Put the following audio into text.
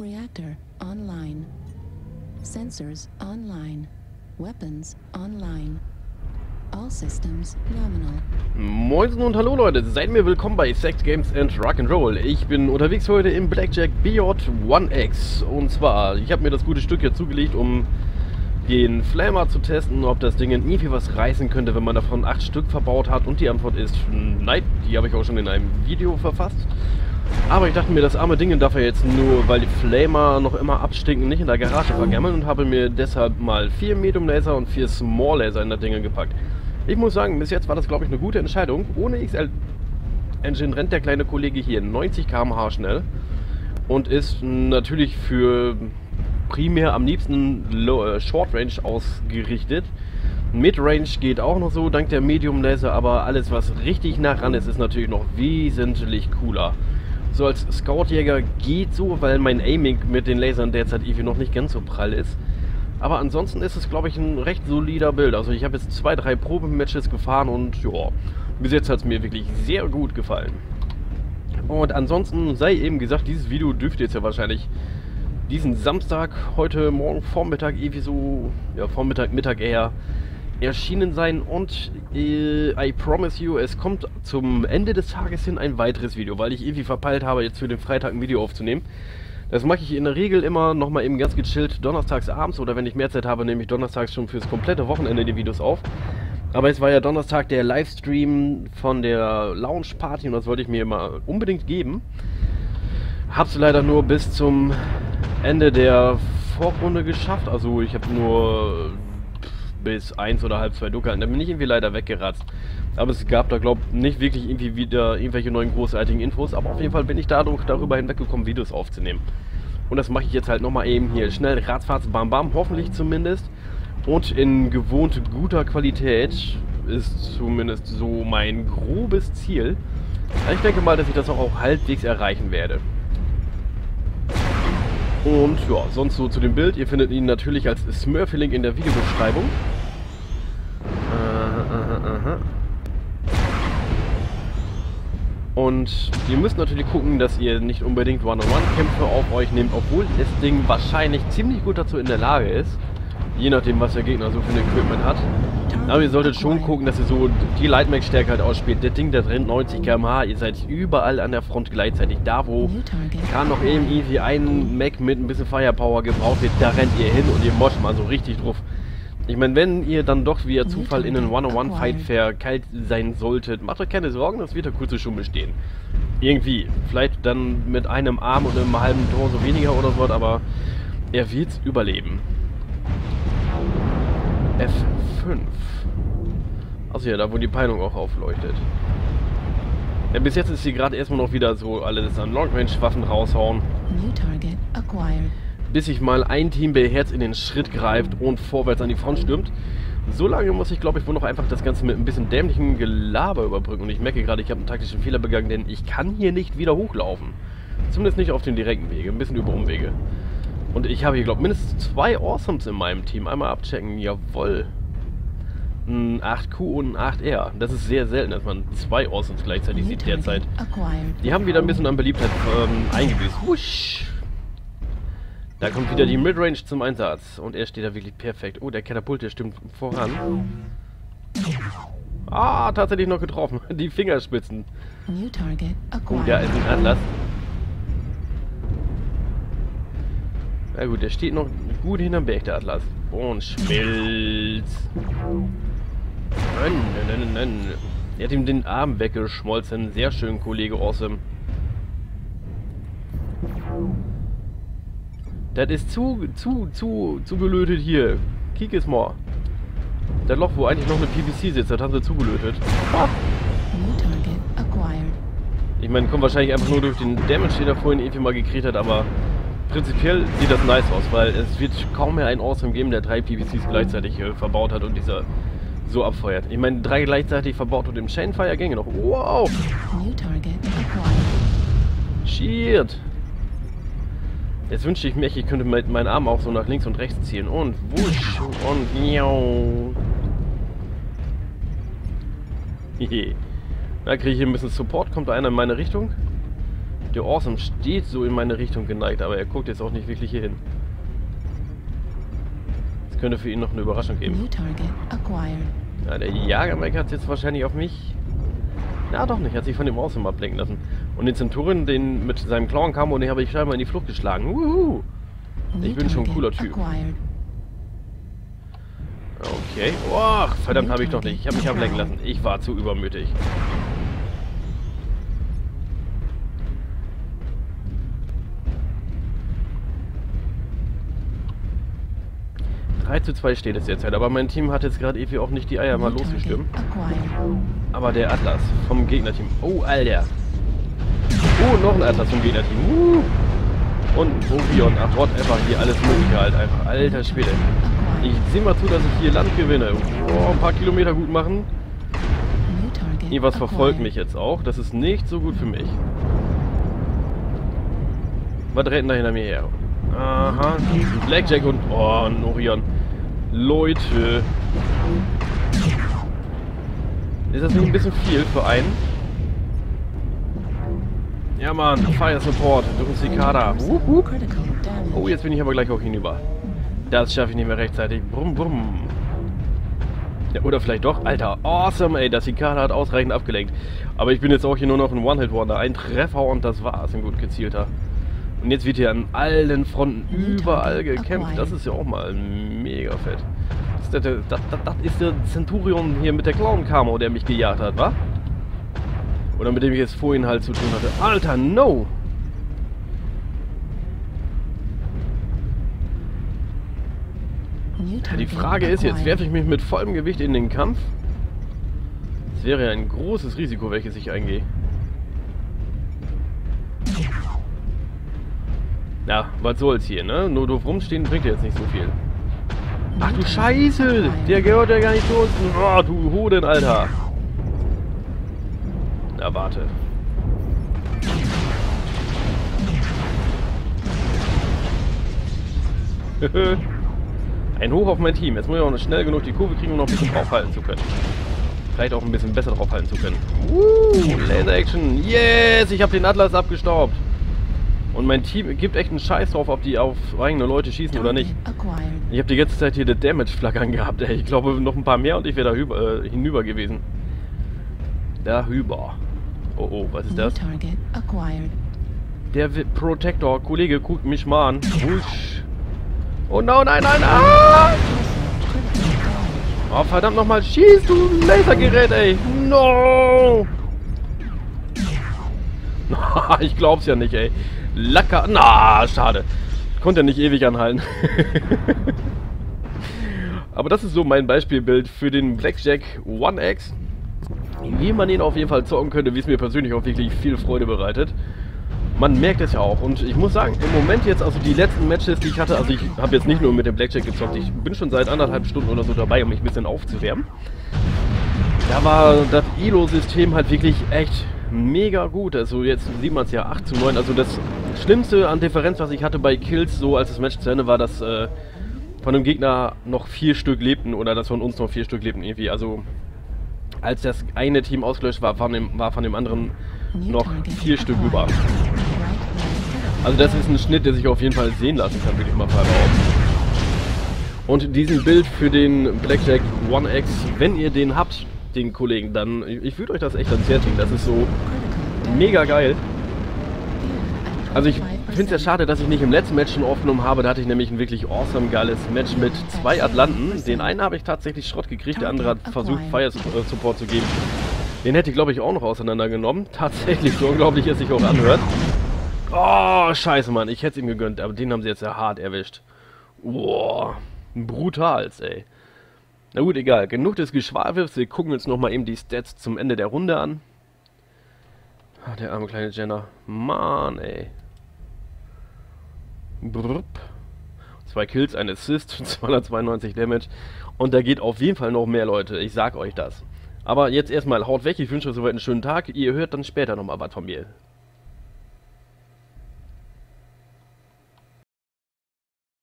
Reactor online. Sensors online. Weapons online. All systems nominal. Moin und hallo Leute, seid mir willkommen bei Sex Games and Rock'n'Roll. Ich bin unterwegs heute im Blackjack BJ 1X. Und zwar, ich habe mir das gute Stück hier zugelegt, um den Flamer zu testen, ob das Ding irgendwie was reißen könnte, wenn man davon 8 Stück verbaut hat. Und die Antwort ist nein, die habe ich auch schon in einem Video verfasst. Aber ich dachte mir, das arme Ding darf er jetzt nur, weil die Flamer noch immer abstinken, nicht in der Garage vergammeln und habe mir deshalb mal 4 Medium Laser und 4 Small Laser in das Ding gepackt. Ich muss sagen, bis jetzt war das glaube ich eine gute Entscheidung. Ohne XL Engine rennt der kleine Kollege hier 90 km/h schnell und ist natürlich für primär am liebsten äh, Short Range ausgerichtet. Mid-Range geht auch noch so, dank der Medium Laser, aber alles was richtig nah ran ist, ist natürlich noch wesentlich cooler. So als Scoutjäger geht so, weil mein Aiming mit den Lasern derzeit irgendwie noch nicht ganz so prall ist. Aber ansonsten ist es, glaube ich, ein recht solider Bild. Also ich habe jetzt zwei, drei Probematches gefahren und ja, bis jetzt hat es mir wirklich sehr gut gefallen. Und ansonsten sei eben gesagt, dieses Video dürfte jetzt ja wahrscheinlich diesen Samstag, heute Morgen Vormittag, irgendwie so, ja Vormittag, Mittag eher, erschienen sein und äh, I promise you, es kommt zum Ende des Tages hin ein weiteres Video, weil ich irgendwie verpeilt habe, jetzt für den Freitag ein Video aufzunehmen. Das mache ich in der Regel immer nochmal eben ganz gechillt donnerstags abends oder wenn ich mehr Zeit habe, nehme ich donnerstags schon fürs komplette Wochenende die Videos auf. Aber es war ja Donnerstag der Livestream von der Lounge Party und das wollte ich mir immer unbedingt geben. Hab's leider nur bis zum Ende der Vorrunde geschafft. Also ich habe nur bis eins oder halb zwei dunkel. Dann bin ich irgendwie leider weggeratzt. Aber es gab da, glaube ich, nicht wirklich irgendwie wieder irgendwelche neuen großartigen Infos. Aber auf jeden Fall bin ich dadurch darüber hinweggekommen, Videos aufzunehmen. Und das mache ich jetzt halt nochmal eben hier schnell, ratzfatz, bam bam, hoffentlich zumindest. Und in gewohnt guter Qualität ist zumindest so mein grobes Ziel. Ich denke mal, dass ich das auch halbwegs erreichen werde. Und ja, sonst so zu dem Bild. Ihr findet ihn natürlich als Smurfy-Link in der Videobeschreibung. Und ihr müsst natürlich gucken, dass ihr nicht unbedingt One-on-One-Kämpfe auf euch nehmt, obwohl das Ding wahrscheinlich ziemlich gut dazu in der Lage ist. Je nachdem, was der Gegner so für ein Equipment hat. Aber ihr solltet schon gucken, dass ihr so die Lightmax-Stärke halt ausspielt. Das Ding, das rennt 90 km/h. Ihr seid überall an der Front gleichzeitig. Da, wo gerade noch eben irgendwie ein Mac mit ein bisschen Firepower gebraucht wird, da rennt ihr hin und ihr moscht mal so richtig drauf. Ich meine, wenn ihr dann doch via Zufall in einen One-on-One-Fight verkeilt sein solltet, macht euch keine Sorgen, das wird der kurze schon bestehen. Irgendwie. Vielleicht dann mit einem Arm und einem halben Tor so weniger oder so, aber er wird's überleben. F5. Also ja, da wo die Peilung auch aufleuchtet. Ja, bis jetzt ist sie gerade erstmal noch wieder so alles an Long-Range-Waffen raushauen. New target acquired. Bis sich mal ein Team beherzt in den Schritt greift und vorwärts an die Front stürmt. So lange muss ich, glaube ich, wohl noch einfach das Ganze mit ein bisschen dämlichem Gelaber überbrücken. Und ich merke gerade, ich habe einen taktischen Fehler begangen, denn ich kann hier nicht wieder hochlaufen. Zumindest nicht auf den direkten Wege, ein bisschen über Umwege. Und ich habe hier, glaube ich, mindestens zwei Awesomes in meinem Team. Einmal abchecken, jawoll. Ein 8Q und ein 8R. Das ist sehr selten, dass man zwei Awesomes gleichzeitig sieht derzeit. Die haben wieder ein bisschen an Beliebtheit ähm, eingebüßt. Wusch. Da kommt wieder die Midrange zum Einsatz. Und er steht da wirklich perfekt. Oh, der Katapult, der stimmt voran. Ah, tatsächlich noch getroffen. Die Fingerspitzen. Oh, da acquired. ist ein Atlas. Na gut, der steht noch gut hinterm Berg, der Atlas. Und schmilzt. Nein, nein, nein, nein. Er hat ihm den Arm weggeschmolzen. Sehr schön, Kollege Awesome. Das ist zu, zu, zu, zu gelötet hier. Kick es mal. Das Loch, wo eigentlich noch eine PVC sitzt, das haben sie zugelötet. Acquired. Ich meine, kommt wahrscheinlich einfach nur durch den Damage, den er vorhin irgendwie mal gekriegt hat, aber prinzipiell sieht das nice aus, weil es wird kaum mehr einen Awesome geben, der drei PVCs gleichzeitig äh, verbaut hat und dieser so abfeuert. Ich meine, drei gleichzeitig verbaut und im Chainfire gänge noch. Wow! New target acquired. Shit! Jetzt wünschte ich mir, ich könnte mit meinen Arm auch so nach links und rechts ziehen. Und wusch und miau. Da kriege ich hier ein bisschen Support. Kommt da einer in meine Richtung? Der Awesome steht so in meine Richtung geneigt, aber er guckt jetzt auch nicht wirklich hier hin. Es könnte für ihn noch eine Überraschung geben. Ja, der Jagermike hat jetzt wahrscheinlich auf mich... Ja, doch nicht. Hat sich von dem Awesome ablenken lassen. Und den Centurion, den mit seinem Clown kam und den habe ich scheinbar in die Flucht geschlagen. Wuhu! Ich bin schon ein cooler Typ. Okay. Oh, verdammt habe ich doch nicht. Ich habe mich ablenken lassen. Ich war zu übermütig. Zu 2 steht es jetzt halt, aber mein Team hat jetzt gerade irgendwie auch nicht die Eier mal acquired. Aber der Atlas vom Gegnerteam. Oh, Alter. Oh, noch ein Atlas vom Gegnerteam. Uh. Und Orion. Ach, whatever. Hier alles mögliche halt einfach. Alter Schwede. Ich sehe mal zu, dass ich hier Land gewinne. Oh, ein paar Kilometer gut machen. Target Irgendwas verfolgt mich jetzt auch. Das ist nicht so gut für mich. Was rennt denn da hinter mir her? Aha. Ein Blackjack und... Oh, ein Orion. Leute. Ist das nicht ein bisschen viel für einen? Ja, Mann. Fire Support. Durch Cicada. Oh, jetzt bin ich aber gleich auch hinüber. Das schaffe ich nicht mehr rechtzeitig. Brumm, brumm. Ja, oder vielleicht doch. Alter, awesome, ey. Das Cicada hat ausreichend abgelenkt. Aber ich bin jetzt auch hier nur noch ein One-Hit-Wonder. Ein Treffer und das war's. Ein gut gezielter. Und jetzt wird hier an allen Fronten überall gekämpft. Das ist ja auch mal mega fett. Das, ist der, das, das, das ist der Centurion hier mit der Clown-Camo, der mich gejagt hat, wa? Oder mit dem ich jetzt vorhin halt zu tun hatte. Alter, no! Ja, die Frage ist jetzt, werfe ich mich mit vollem Gewicht in den Kampf? Das wäre ja ein großes Risiko, welches ich eingehe. Ja, was soll's hier, ne? Nur doof rumstehen bringt ja jetzt nicht so viel. Ach du Scheiße! Der gehört ja gar nicht zu uns. Oh, du Hoden, Alter. Na, warte. Ein Hoch auf mein Team. Jetzt muss ich auch noch schnell genug die Kurve kriegen, um noch ein bisschen draufhalten zu können. Vielleicht auch ein bisschen besser draufhalten zu können. Uh, Laser Action. Yes, ich habe den Atlas abgestaubt. Und mein Team gibt echt einen Scheiß drauf, ob die auf eigene Leute schießen oder nicht. Ich habe die ganze Zeit hier die Damage-Flagge angehabt, ey. Ich glaube noch ein paar mehr und ich wäre da hüber, äh, hinüber gewesen. Da hüber. Oh oh, was ist das? Der Protector, Kollege, guckt mich mal an. Wusch. Oh no, nein, nein, ah! Damage. Oh, verdammt nochmal, schieß, du Lasergerät, ey! No! ich glaub's ja nicht, ey. Lacker, na, schade. Konnte ja nicht ewig anhalten. Aber das ist so mein Beispielbild für den Blackjack One X. Wie man ihn auf jeden Fall zocken könnte, wie es mir persönlich auch wirklich viel Freude bereitet. Man merkt es ja auch. Und ich muss sagen, im Moment jetzt, also die letzten Matches, die ich hatte, also ich habe jetzt nicht nur mit dem Blackjack gezockt, ich bin schon seit anderthalb Stunden oder so dabei, um mich ein bisschen aufzuwärmen. Da war das Elo-System halt wirklich echt mega gut. Also jetzt sieht man es ja 8 zu 9. Also das Schlimmste an Differenz, was ich hatte bei Kills, so als das Match zu Ende war, dass äh, von dem Gegner noch vier Stück lebten oder dass von uns noch vier Stück lebten irgendwie. Also als das eine Team ausgelöscht war, von dem, war von dem anderen noch vier Stück über. Also das ist ein Schnitt, der sich auf jeden Fall sehen lassen kann, würde ich mal behaupten. Und diesen Bild für den Blackjack One X, wenn ihr den habt, den Kollegen, dann ich würde euch das echt ans Herz legen. Das ist so mega geil. Also ich 25%. finde es ja schade, dass ich nicht im letzten Match schon aufgenommen habe. Da hatte ich nämlich ein wirklich awesome geiles Match mit zwei Atlanten. Den einen habe ich tatsächlich Schrott gekriegt, der andere hat versucht Fire Support zu geben. Den hätte ich glaube ich auch noch auseinandergenommen. Tatsächlich, so unglaublich es sich auch anhört. Oh, scheiße, Mann. Ich hätte es ihm gegönnt, aber den haben sie jetzt ja hart erwischt. Boah, brutal, ey. Na gut, egal. Genug des Geschwafels. Wir gucken uns nochmal eben die Stats zum Ende der Runde an. Ah, der arme kleine Jenner. Mann, ey. Brrp. Zwei Kills, ein Assist, 292 Damage. Und da geht auf jeden Fall noch mehr, Leute. Ich sag euch das. Aber jetzt erstmal haut weg. Ich wünsche euch soweit einen schönen Tag. Ihr hört dann später nochmal was von mir.